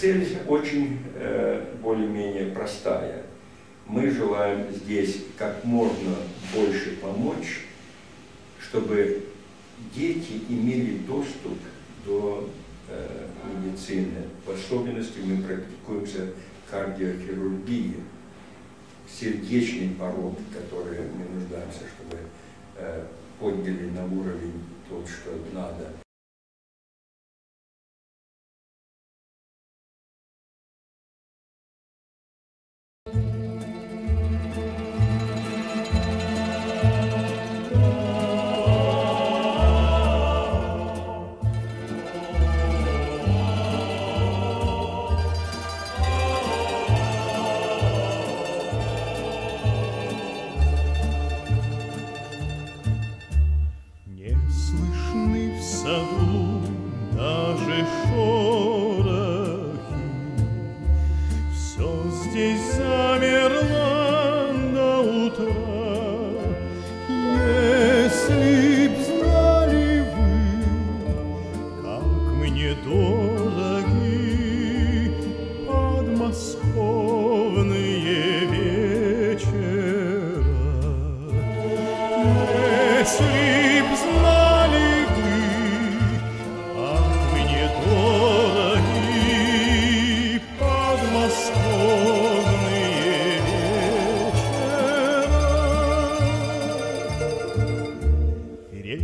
цель очень э, более-менее простая. Мы желаем здесь как можно больше помочь, чтобы дети имели доступ до э, медицины. В особенности мы практикуемся кардиохирургии, сердечный порог, который мы нуждаемся, чтобы э, подняли на уровень тот, что надо.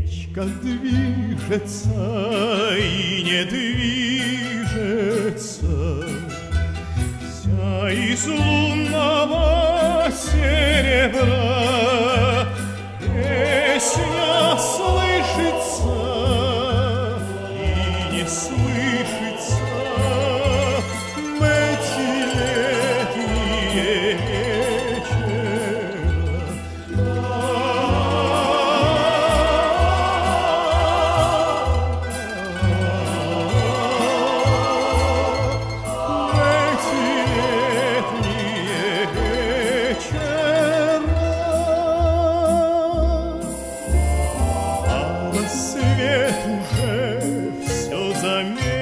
речка движется и не движется, вся из лунного серебра. me.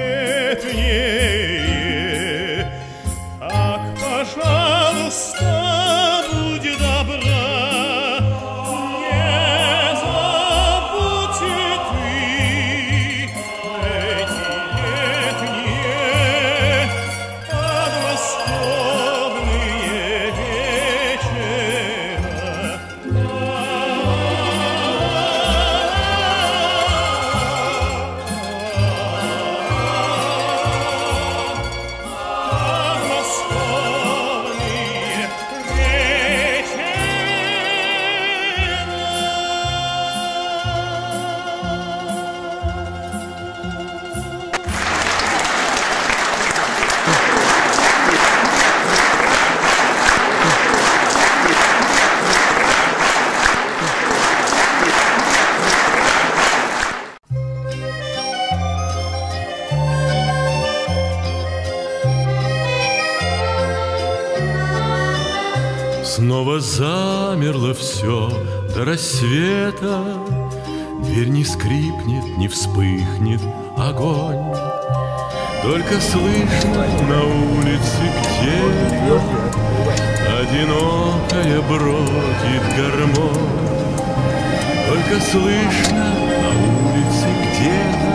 До рассвета, Дверь не скрипнет, не вспыхнет огонь. Только слышно на улице где-то Одинокая бродит гармонь. Только слышно на улице где-то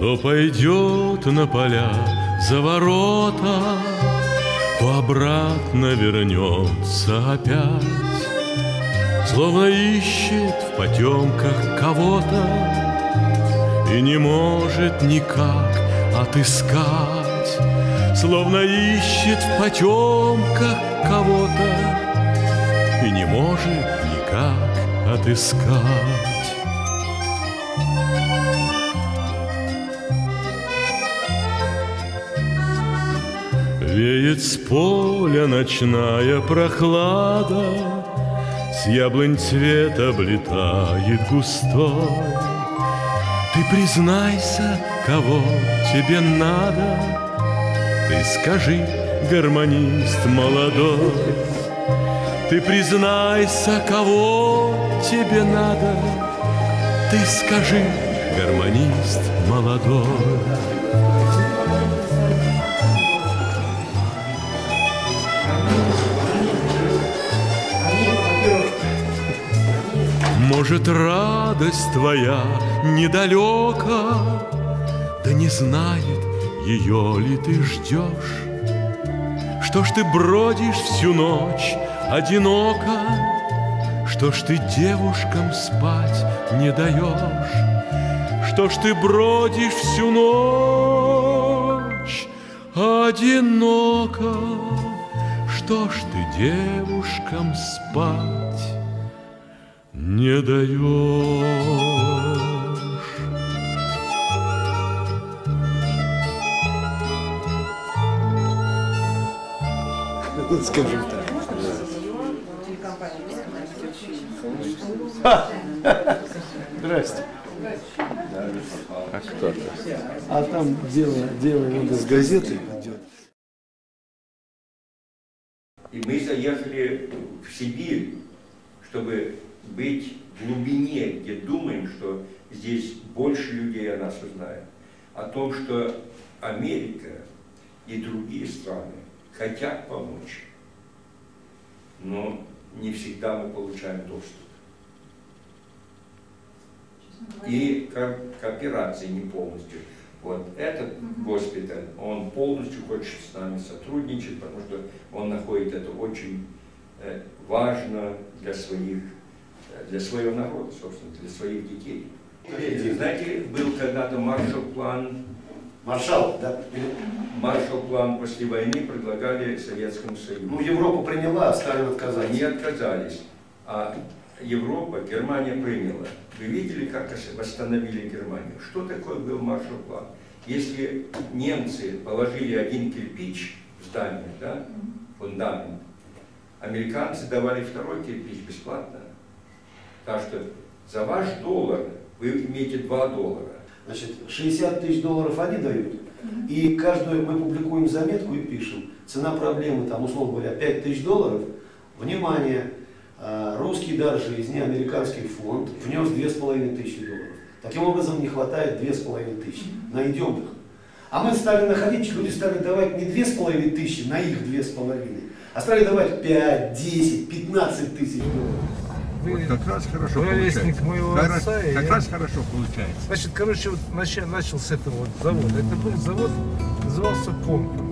То пойдет на поля за ворота, То обратно вернется опять, Словно ищет в потемках кого-то И не может никак отыскать, Словно ищет в потемках кого-то И не может никак отыскать. Веет с поля ночная прохлада, С яблонь цвет облетает густой. Ты признайся, кого тебе надо, Ты скажи, гармонист молодой. Ты признайся, кого тебе надо, Ты скажи, гармонист молодой. Может, радость твоя недалека, Да не знает, ее ли ты ждешь. Что ж ты бродишь всю ночь одиноко, Что ж ты девушкам спать не даешь, Что ж ты бродишь всю ночь одиноко, Что ж ты девушкам спать не даешь. скажем так. Здрасте. А кто ты? А там дело, дело вот из газеты идет. И мы заехали в Сибирь, чтобы быть в глубине, где думаем, что здесь больше людей о нас узнают. О том, что Америка и другие страны хотят помочь, но не всегда мы получаем доступ. И кооперации не полностью. Вот этот госпиталь, он полностью хочет с нами сотрудничать, потому что он находит это очень э, важно для своих, для своего народа, собственно, для своих детей. Знаете, был когда-то маршал-план Маршал, да? Маршал-план после войны предлагали Советскому Союзу. Ну, Европа приняла, а Сталин отказался. Они отказались. А Европа, Германия приняла. Вы видели, как восстановили Германию? Что такое был маршал-план? Если немцы положили один кирпич в здание, да, фундамент, американцы давали второй кирпич бесплатно. Так что за ваш доллар вы имеете 2 доллара. Значит, 60 тысяч долларов они дают, и каждую мы публикуем заметку и пишем, цена проблемы, там, условно говоря, 5 тысяч долларов, внимание, а, русский дар жизни, американский фонд внес 2500 долларов. Таким образом, не хватает 2500 найдем их. А мы стали находить, люди стали давать не 2500 на их 2500, а стали давать 5, 10, 15 тысяч долларов. Вы вот как раз хорошо получается. моего как отца. Раз, как я... раз хорошо получается. Значит, короче, вот начал, начал с этого вот завода. Это был завод, назывался Компан.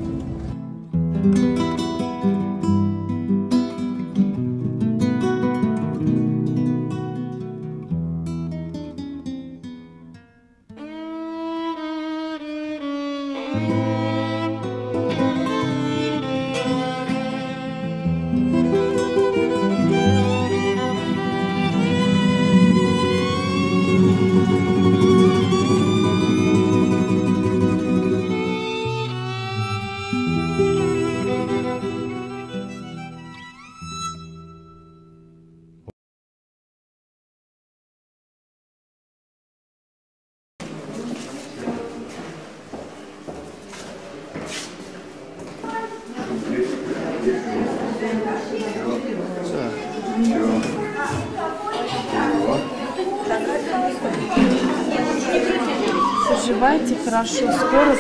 Поживайте хорошо, скоро в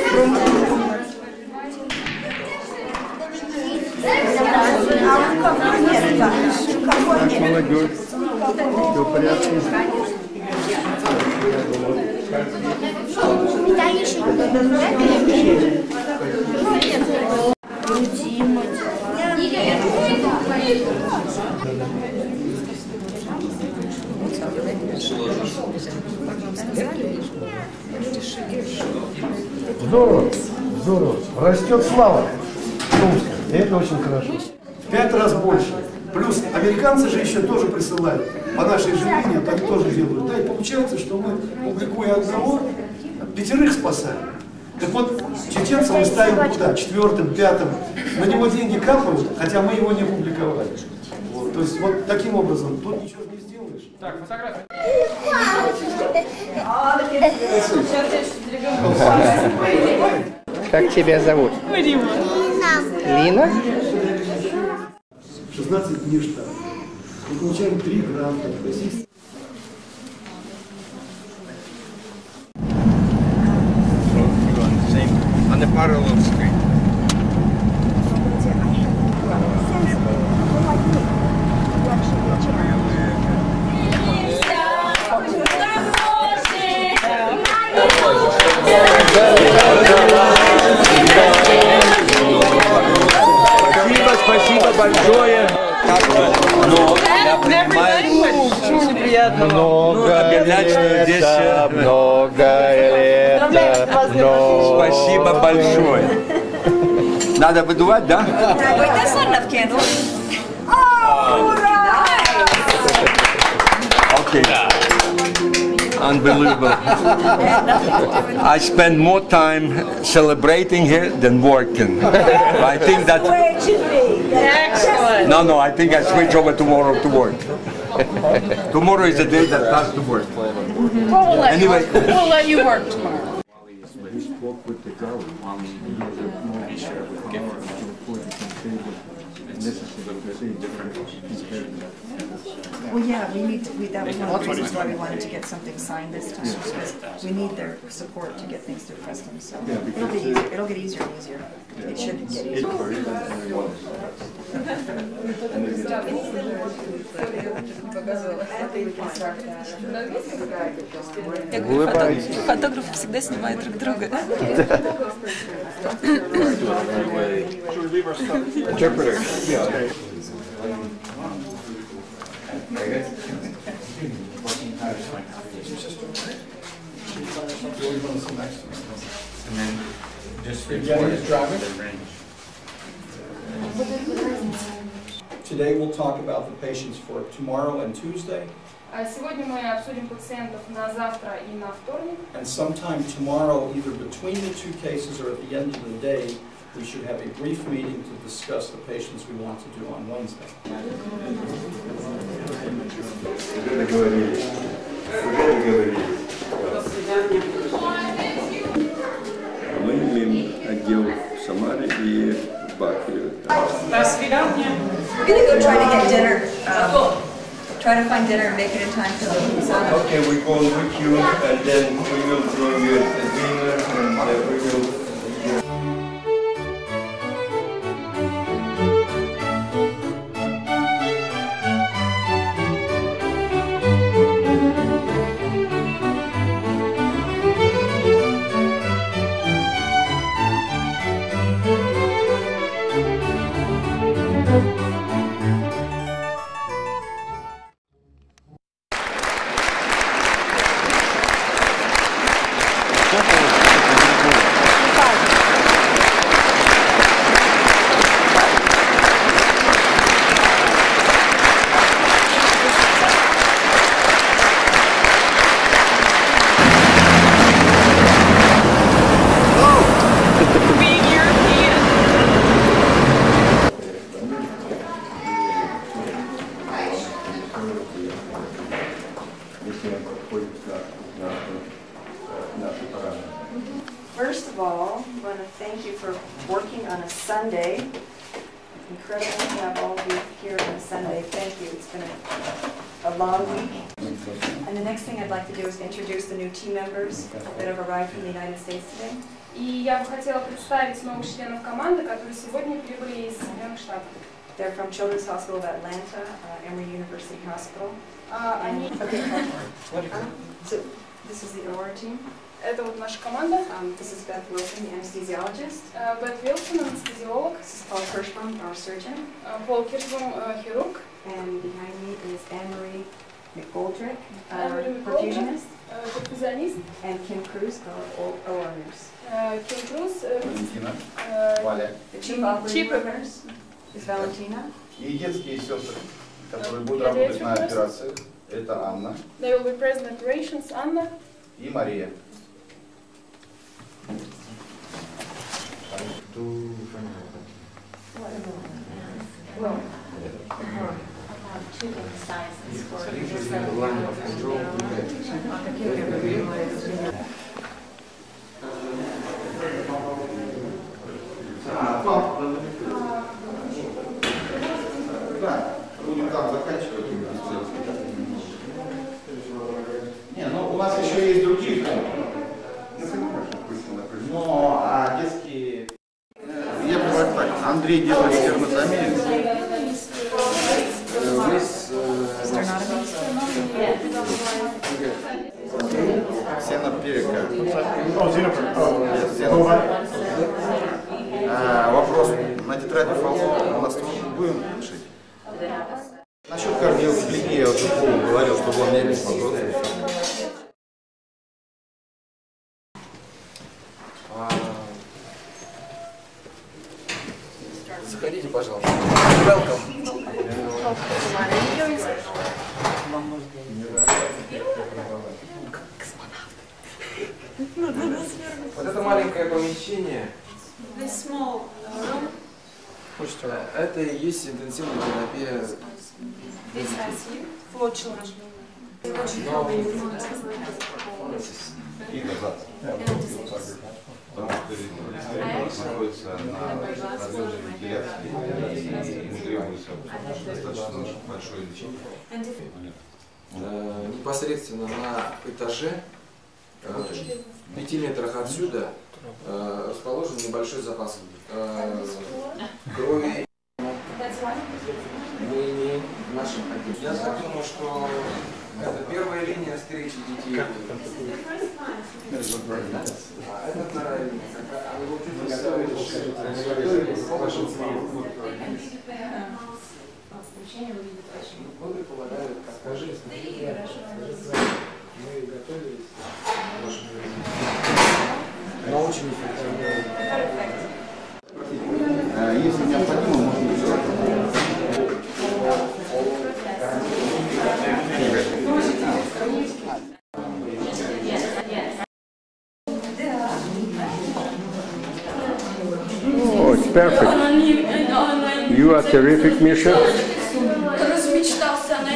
Молодежь. Все в порядке. Здорово, здорово. Растет слава Томска, и это очень хорошо. В пять раз больше. Плюс американцы же еще тоже присылают по нашей же линии, так тоже делают. Да, и получается, что мы, публикуя одного, пятерых спасаем. Так вот, чеченца мы ставим куда? Четвертым, пятым. На него деньги капают, хотя мы его не публиковали. Вот, то есть вот таким образом, тут ничего не сделаешь. Так, фотография. Как тебя зовут? Рима. Лина? 16 дней штата. Мы получаем 3 гранта. То есть есть On the parallel screen. спасибо большое. Очень приятно. Ну, объявлять, что здесь... э, Многое лето, Спасибо большое. Надо выдувать, да? Wait, that's not enough candles. Okay. Unbelievable. I spend more time celebrating here than working. I think that. Excellent. No, no, I think I switch over tomorrow to work. tomorrow is the day that starts to work. Well, we'll let Anyway. you, we'll let you work tomorrow. We spoke with the girl while we were share with her before the table. Necessary to see different Well, yeah, we need to, we, that was one of the reasons why we wanted to get something signed this time, because we need their support to get things through customs, so. It'll be easier, it'll get easier and easier. It should get easier. Фотографы всегда снимают друг друга. Interpreter. Today we'll talk about the patients for tomorrow and Tuesday, А Сегодня мы обсудим пациентов на завтра и на вторник. and sometime tomorrow, either between the two cases or at the end of the day, we should have a brief meeting to discuss the patients we want to do on Wednesday. Уже договорились. Уже договорились. Мы имеем отдел в Самаре и в Бакове. До свидания. We're gonna go try to get dinner, um, try to find dinner and make it in time for the Summit. Okay, we're going with you and then we will bring you a dinner and uh, we will представить новых членов команды, которые сегодня прибыли из Соединенных Штатов. They're from Children's Hospital of Atlanta, uh, Emory University Hospital. А, And, Они, okay, um, so this is the OR team. это вот наша команда. Um, this is Beth Wilson, the anesthesiologist. Э, Бет Вилсон, анестезиолог. This is Paul Kirschbaum, our surgeon. Э, Пол Киршбом, э, хирург. And behind me is Anne-Marie McGoldrick, our perfusionist. Перфузионист. And Kim Cruz, our O- OR nurse. Э, Ким Круз. э, Валентина, э, Валя. The chief operating nurse is Valentina. И детские сестры, которые будут работать на операциях. Это Анна They will be present at operations. Анна. и Мария. Well, tubing sizes for. control Заходите, пожалуйста. Welcome. Вот это маленькое помещение, это и есть интенсивная терапия. Очень И назад. Потому что находится на разреже вентиляции и ему требуется достаточно большое лечение. Э, непосредственно на этаже, э, в пяти метрах отсюда, э, расположен небольшой запас крови. Мы имеем в нашем отделе. Я так думаю, что это первая линия встречи детей. А это вторая линия. А вы вот это готовились к вашему приему? Вот и полагаю, как скажи, мы готовились. К вашему приему. Но очень эффективно. Если необходимо, terrific, Misha. Размечтался на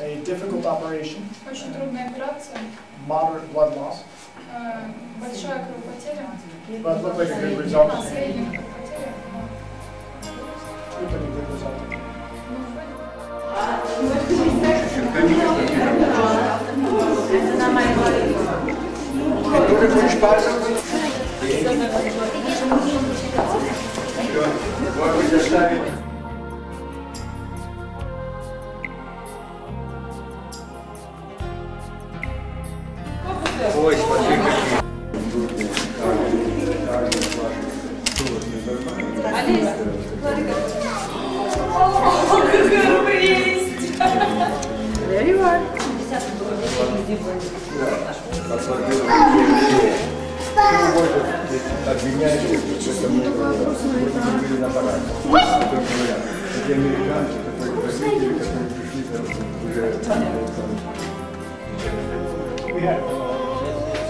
a difficult operation, Очень трудная операция. moderate blood loss, э, Большая кровопотеря. but looked like a good result. А, Средняя кровопотеря. Looked like a good result. Тоже хочешь Обвиняете, мы вроде были на параде. Эти американцы, которые посетили, которые пришли там уже We had so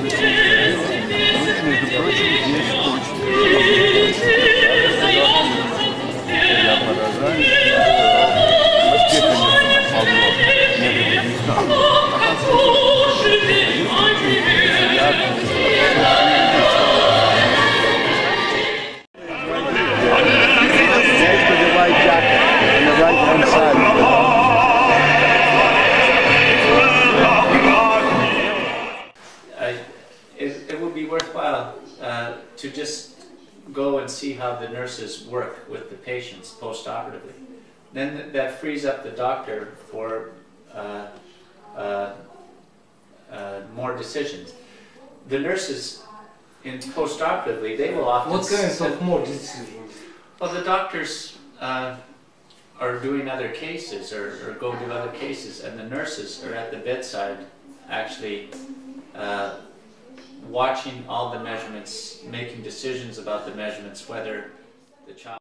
Я поражаюсь, что успеха не смогло. Не знаю. Then th- that frees up the doctor for uh, uh, uh, more decisions. The nurses in post-operatively, they will often. What kinds of more decisions? Well, the doctors uh, are doing other cases or, or go do other cases, and the nurses are at the bedside actually uh, watching all the measurements, making decisions about the measurements, whether the child.